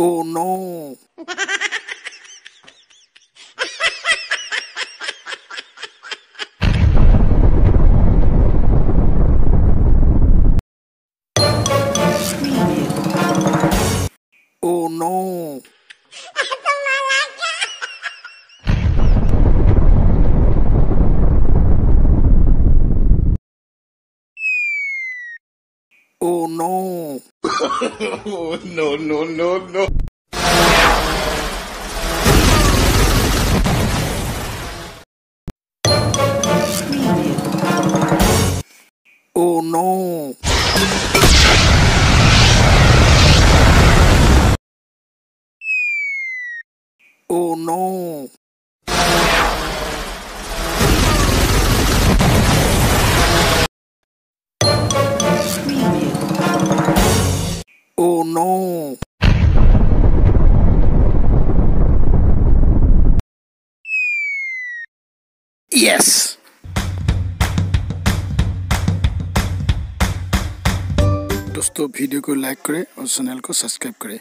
Oh no! Oh no! Oh no! Oh, no, no, no, no. Oh no! Oh no! No! Yes! दोस्तों video को like करें और channel को subscribe करें